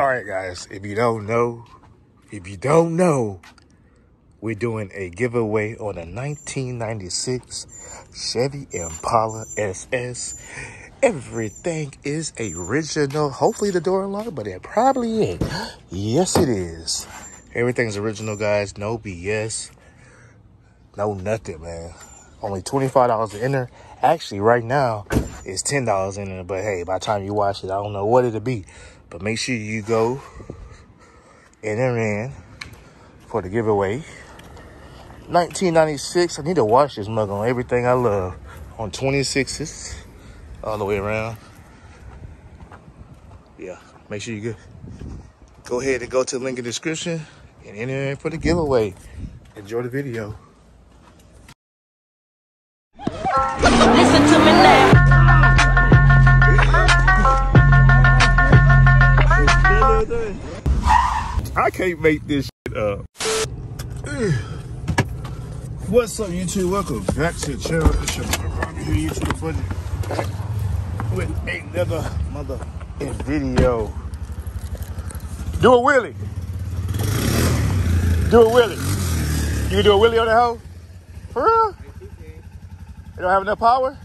All right, guys, if you don't know, if you don't know, we're doing a giveaway on a 1996 Chevy Impala SS. Everything is original. Hopefully the door unlocked, but it probably ain't. Yes, it is. Everything's original, guys. No BS. No nothing, man. Only $25 to enter. Actually, right now, it's $10 in it. But hey, by the time you watch it, I don't know what it'll be. But make sure you go in enter in for the giveaway. 1996. I need to wash this mug on everything I love. On 26s. All the way around. Yeah. Make sure you go, go ahead and go to the link in the description and enter in for the giveaway. Enjoy the video. Can't make this shit up. What's up, YouTube? Welcome back to the channel. It's your boy Robbie here, YouTube buddy. Back with another mother-in-video. Do a wheelie. Do a wheelie. You can do a wheelie on that hoe? For real? You don't have enough power?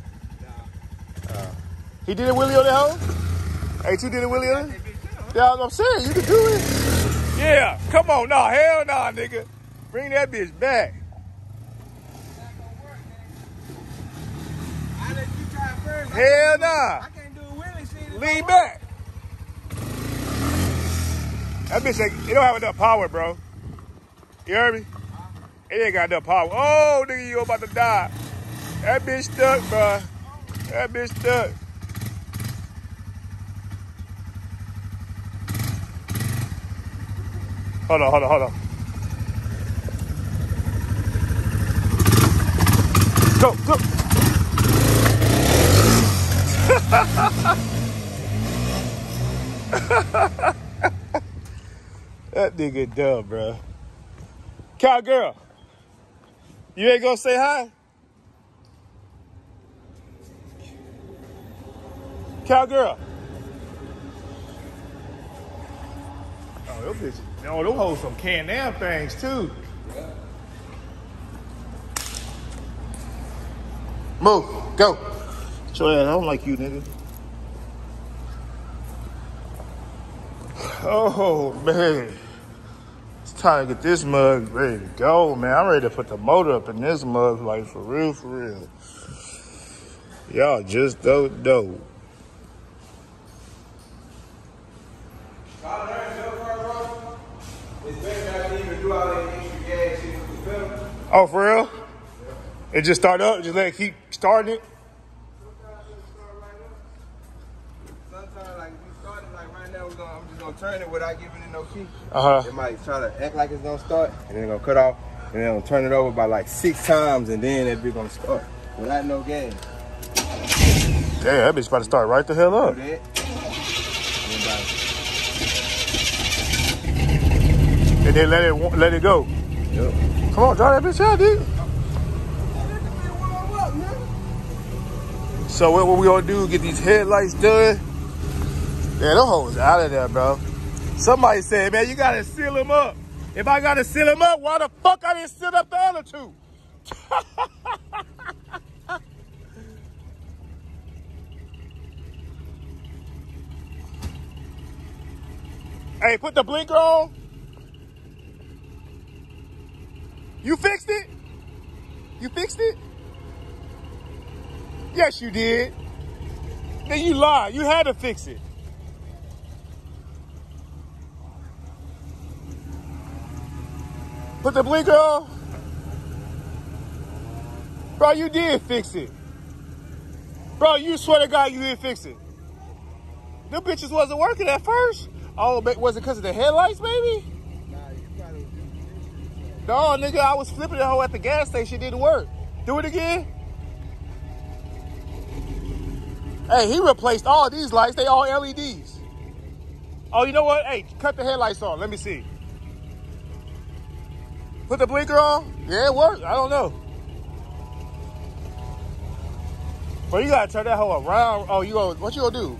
Uh, he did a wheelie on that hoe? A2 did a wheelie on it? Yeah, I'm saying, you can do it. Yeah, come on, no, hell nah, nigga. Bring that bitch back. I let you try first. I Hell nah. I can't do a wheelie. It Lean back. That bitch, ain't, it don't have enough power, bro. You heard me? It ain't got enough power. Oh, nigga, you about to die. That bitch stuck, bro. That bitch stuck. Hold on, hold on, hold on. Go, go. That nigga dumb, bro. Cowgirl, you ain't gonna say hi? Cowgirl. Oh, those bitches. No, them hold some Can-Am things too. Move, go. Show that I don't like you, nigga. Oh man. It's time to get this mug ready to go, man. I'm ready to put the motor up in this mug, like for real, for real. Y'all just don't know. I learned your car, bro. It's better not to even do all that extra gas shit with the pedal. Oh, for real? It just start up, just let it keep starting it. Sometimes, like, if you start it, like right now, we're gonna, I'm just gonna turn it without giving it no key. Uh huh. It might try to act like it's gonna start, and then it's gonna cut off, and then it'll turn it over by like six times, and then that bitch gonna start without no gas. Damn, that bitch about to start right the hell up. And then let it let it go. Yup. Come on, drive that bitch out, dude. So what, what we gonna do? Get these headlights done? Yeah, them hoes out of there, bro. Somebody said, man, you gotta seal them up. If I gotta seal them up, why the fuck I didn't seal up the other two? hey, put the blinker on. You fixed it? You fixed it? Yes, you did. Then you lied. You had to fix it. Put the blinker on. Bro, you did fix it. Bro, you swear to God you didn't fix it. Them bitches wasn't working at first. Oh, was it because of the headlights, maybe? Nah, you gotta do No, nigga, I was flipping the hoe at the gas station. Didn't work. Do it again. Hey, he replaced all these lights. They all LEDs. Oh, you know what? Hey, cut the headlights on. Let me see. Put the blinker on. Yeah, it worked. I don't know. But you gotta turn that hoe around. Oh, you gonna, what you gonna do?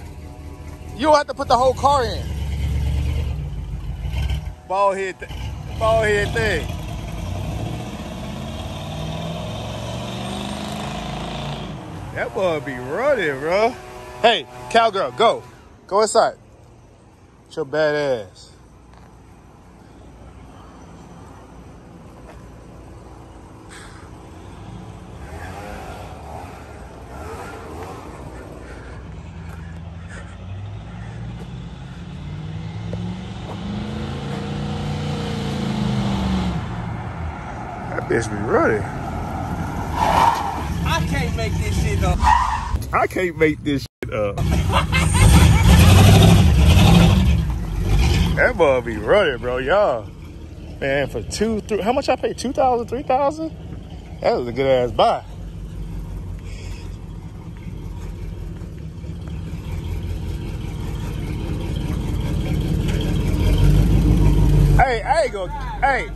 You don't have to put the whole car in. Ball head, th- ball head thing. That boy be running, bro. Hey, cowgirl, go. Go inside. It's your bad ass. That bitch be running. Make this shit up. I can't make this shit up. that boy be running, bro. Y'all, man, for two, three, how much I paid? 2000 3000 That was a good ass buy. Hey, I ain't go. Hey,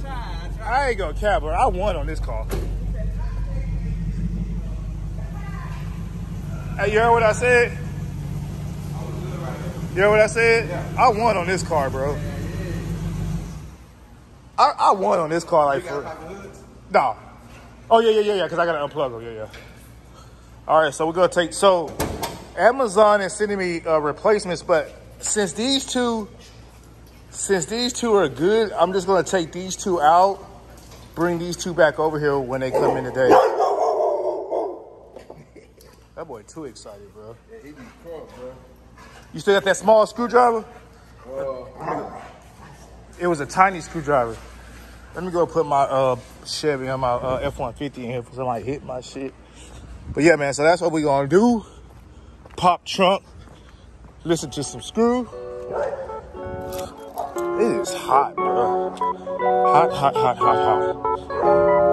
I ain't go cap, but I won on this call. Hey, you heard what I said? You heard what I said? I won on this car, bro. I, I won on this car like for no. Oh yeah, yeah, yeah, yeah. Because I gotta unplug them. Yeah, yeah. All right, so we're gonna take. So Amazon is sending me uh, replacements, but since these two, since these two are good, I'm just gonna take these two out, bring these two back over here when they come in today. That boy too excited, bro. Yeah, he be crunk, bro. You still got that small screwdriver? Well, It was a tiny screwdriver. Let me go put my uh, Chevy and my uh, F-150 in here for somebody hit my shit. But yeah, man, so that's what we gonna do. Pop trunk, listen to some screw. It is hot, bro. Hot, hot, hot, hot, hot.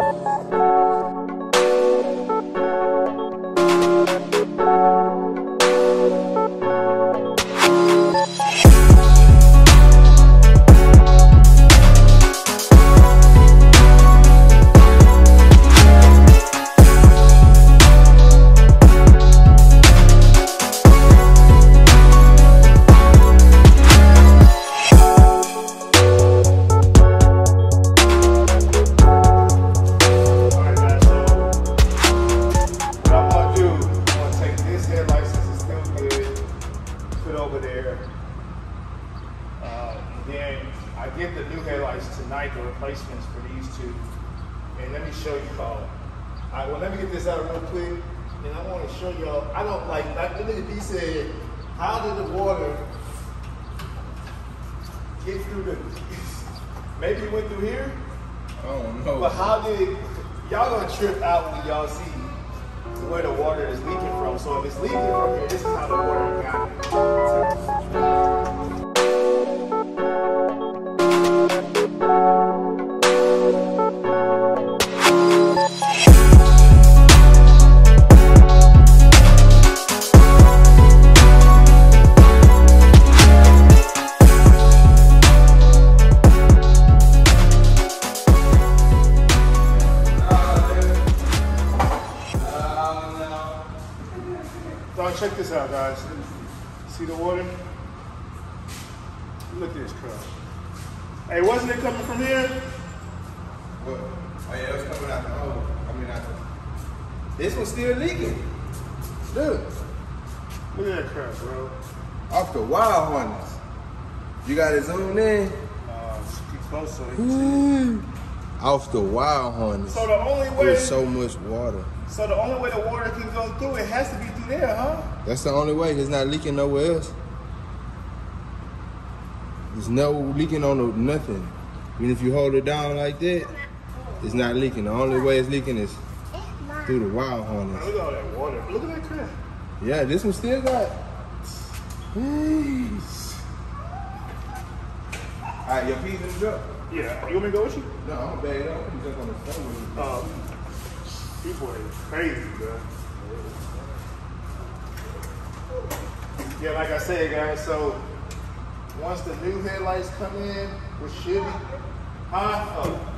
Show you all. Alright, well let me get this out real quick. And I wanna show y'all, I don't like, like the nigga D said, how did the water get through the, maybe it went through here? I don't know. But how did y'all gonna trip out when y'all see where the water is leaking from? So if it's leaking from here, this is how the water got it. Crap, bro. off the wild ones. You got it zoomed in. Uh, close so you. Off the wild hornets. So the only way, There's so much water. so the only way the water can go through, it has to be through there, huh? That's the only way. It's not leaking nowhere else. There's no leaking on the nothing. Even if you hold it down like that, it's not leaking. The only way it's leaking is through the wild hornets. Look at all that water. Look at that crap. Yeah, this one still got. Alright, your peas in the truck? Yeah, you want me to go with you? No, I'm gonna bag it up. I'm just on the phone with you. Um, people are crazy, bro. Yeah, like I said, guys. So once the new headlights come in with Chevy, huh? Oh.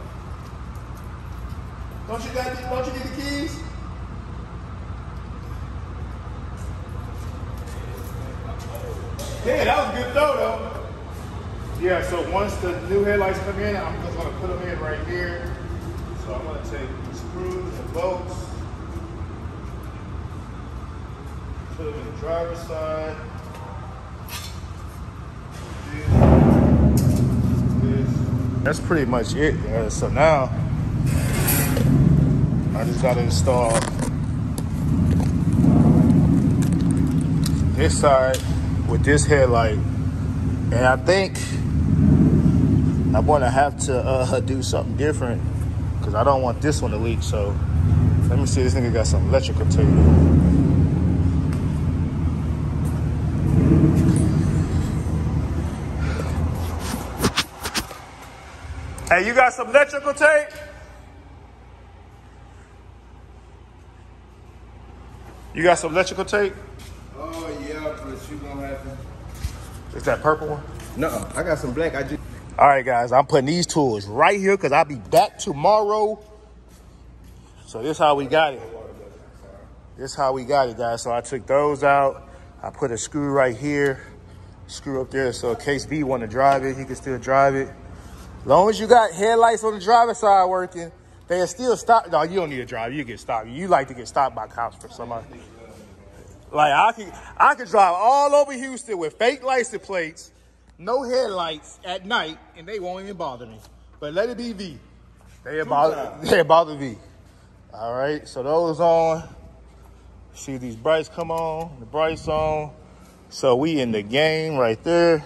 Don't you got? The, don't you get the keys? Yeah, that was a good throw, though. Yeah, so once the new headlights come in, I'm just gonna put them in right here. So I'm gonna take the screws and bolts, put them in the driver's side. That's pretty much it. guys. So now I just gotta install this side with this headlight. And I think I'm gonna have to uh, do something different because I don't want this one to leak. So let me see. This nigga got some electrical tape. Hey, you got some electrical tape? You got some electrical tape? Oh yeah, but you gonna have. Is that purple one? No, I got some black. I just. All right, guys, I'm putting these tools right here because I'll be back tomorrow. So this how we got it. This how we got it, guys. So I took those out. I put a screw right here, screw up there. So in case B want to drive it, he can still drive it. As long as you got headlights on the driver's side working, they still stop. No, you don't need to drive. You get stopped. You like to get stopped by cops for somebody. Like I can, I can drive all over Houston with fake license plates, no headlights at night, and they won't even bother me. But let it be V. They bother, they bother V. All right, so those on. See these brights come on, the brights on. So we in the game right there.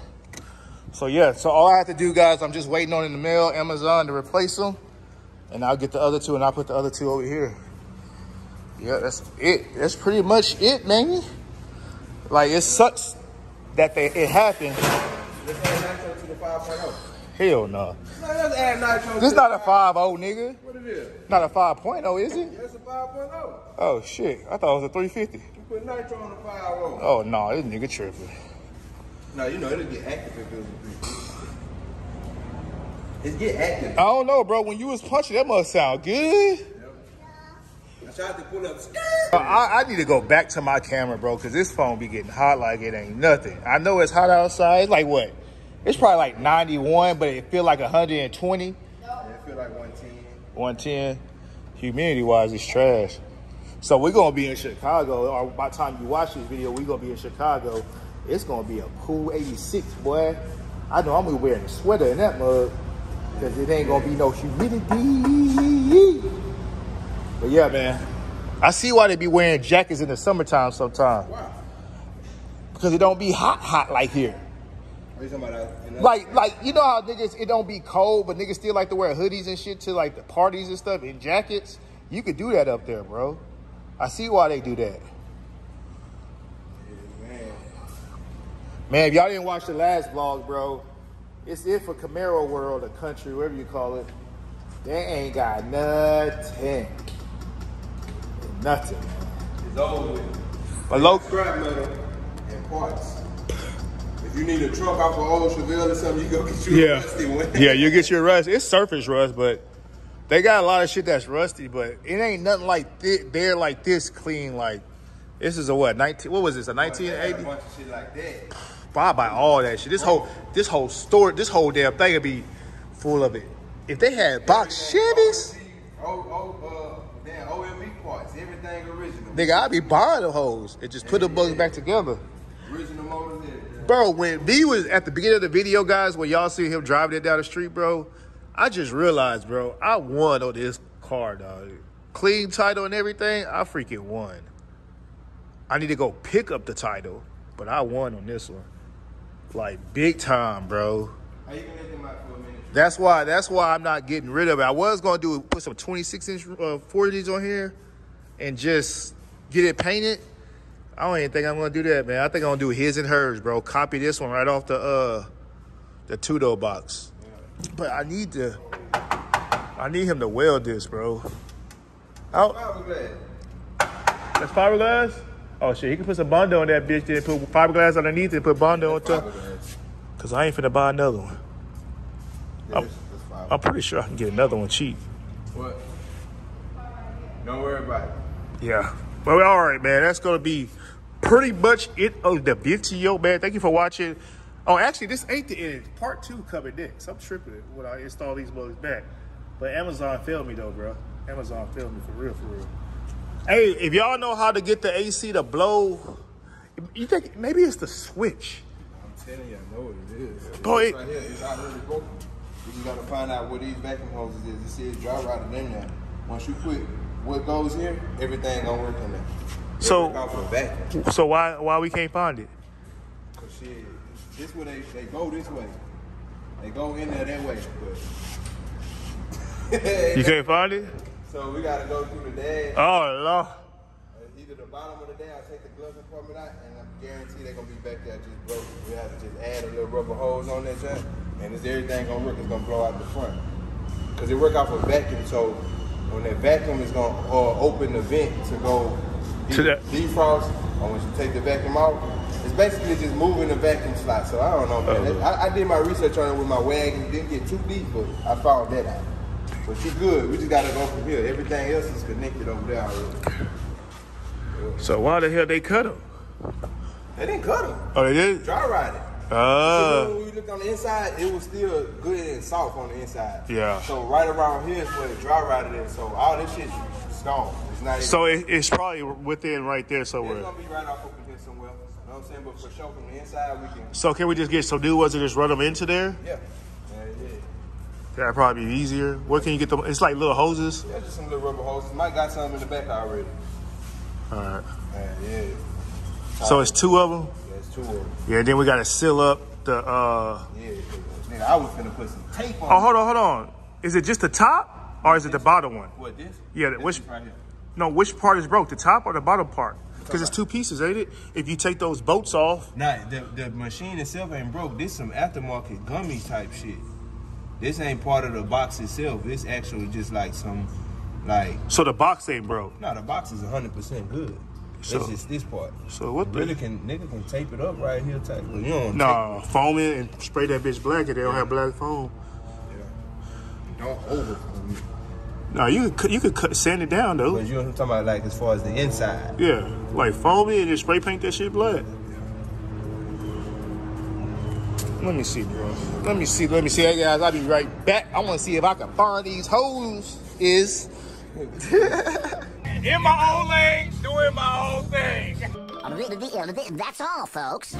So yeah, so all I have to do, guys, I'm just waiting on in the mail, Amazon to replace them. And I'll get the other two and I'll put the other two over here. Yeah, that's it. That's pretty much it, man. Like it sucks that they it happened. Let's add nitro to the 5.0. Hell no. No, let's add nitro. This not a 5 nigga. What it is? Not a 5.0, is it? Yeah, a 5.0. Oh shit. I thought it was a 350. You put nitro on the 5.0. Oh no, this nigga tripping. No, you know it'll get active if it was a 350. It's get active. I don't know, bro. When you was punching, that must sound good. To pull up. I, I need to go back to my camera, bro, because this phone be getting hot like it ain't nothing. I know it's hot outside. It's like what? It's probably like 91, but it feel like 120, Yeah, I feel like 110. 110. Humidity wise, it's trash. So we're gonna be in Chicago, or by the time you watch this video, we're gonna be in Chicago. It's gonna be a cool 86, boy. I know I'm gonna be wearing a sweater in that mug, because it ain't gonna be no humidity. But yeah, man. I see why they be wearing jackets in the summertime sometimes. Wow. Because it don't be hot, hot like here. Are you talking about that? Like, like you know how niggas it don't be cold, but niggas still like to wear hoodies and shit to like the parties and stuff and jackets. You could do that up there, bro. I see why they do that. Man. Man, if y'all didn't watch the last vlog, bro, it's it for Camaro World, the country, whatever you call it. They ain't got nothing. Nothing. It's over with. But low, Scrap metal and parts. If you need a truck off of old Chevelle or something, you go get you a Yeah. rusty one. Yeah, you get your rust. It's surface rust, but they got a lot of shit that's rusty, but it ain't nothing like thi- they're like this clean. Like this is a what? 19 what was this? A 1980? A bunch of shit like that. Buy all that shit. This whole this whole store, this whole damn thing would be full of it. If they had box Chevys, Oh, oh, uh, damn, OEM parts, everything original. Nigga, I'd be buying the hoes and just put the bugs back together. Original motors, everything. Bro, when V was at the beginning of the video, guys, when y'all see him driving it down the street, bro, I just realized, bro, I won on this car, dog. Clean title and everything, I freaking won. I need to go pick up the title, but I won on this one. Like big time, bro. How you gonna let them out for a minute? That's why that's why I'm not getting rid of it. I was gonna do put some 26 inch uh, 40s on here and just get it painted. I don't even think I'm gonna do that, man. I think I'm gonna do his and hers, bro. Copy this one right off the uh the Tudo box. But I need to I need him to weld this, bro. Oh, Fiberglass. that's fiberglass? Oh shit, he can put some Bondo on that bitch, then put fiberglass underneath it, put Bondo on top. Cause I ain't finna buy another one. Yeah, that's, that's. I'm pretty sure I can get another one cheap. What? Don't worry about it. Yeah. But all right, man. That's gonna be pretty much it of the video, man. Thank you for watching. Oh, actually, this ain't the end. Part two coming next. I'm tripping when I install these bugs back. But Amazon failed me though, bro. Amazon failed me for real, for real. Hey, if y'all know how to get the AC to blow, you think maybe it's the switch. I'm telling you, I know what it is. Boy, It's it- right here. It's already broken. We just gotta find out what these vacuum hoses is. It says dry rotted in there. Once you put what goes here, everything gonna work in there. It So- out for. So why why we can't find it? Cause shit, this way they, they go this way. They go in there that way, but You can't find it? so we gotta go through the dash. Oh Lord. Uh, Either the bottom of the dash, take the glove compartment out, and I guarantee they're gonna be back there just broke. We have to just add a little rubber hose on that junk, and is everything gonna work? It's gonna blow out the front. Cause it work off a vacuum, so when that vacuum is gonna uh, open the vent to go To that- defrost, or when you take the vacuum out, it's basically just moving the vacuum slot. So I don't know, man. Oh. I, I did my research on it with my wagon. Didn't get too deep, but I found that out. But you good. We just gotta go from here. Everything else is connected over there already. So why the hell they cut them? They didn't cut them. Oh, they did? Dry rotted. Uh, when we looked on the inside, it was still good and soft on the inside. Yeah. So right around here is where the dry rotted is. So all this shit is gone. It's not so it, it's probably within right there somewhere. it's gonna be right off over here somewhere. You know what I'm saying? But for sure, from the inside, we can. So can we just get some new ones and just run them into there? Yeah. Yeah, yeah. That'd probably be easier. Where can you get them? It's like little hoses. Yeah, just some little rubber hoses. Mike got some in the back already. All right. Yeah, yeah. So it's two of them. There's two of them. Yeah. Then we gotta seal up the. uh Yeah. Nigga, I was gonna put some tape on. Oh, hold on, hold on. Is it just the top or is it the bottom one? What this? Yeah, This which- right here. No, which part is broke? The top or the bottom part? Because it's two pieces, ain't it? If you take those bolts off. Nah, the, the machine itself ain't broke. This some aftermarket gummy type shit. This ain't part of the box itself. It's actually just like some, like, So the box ain't broke. no, the box is 100% good. So- it's just this part. So what the? Really can, nigga can tape it up right here, type. But you don't Nah, foam it and spray that bitch black and they don't have black foam. it. Don't over No, you could cut- you could cut, sand it down though. But you know what I'm talking about, like, as far as the inside. Yeah, like foam it and just spray paint that shit black. Let me see, bro. Let me see. Let me see. Hey guys, I'll be right back. I want to see if I can find these hoes. Is In my own lane, doing my own thing. That's all, folks.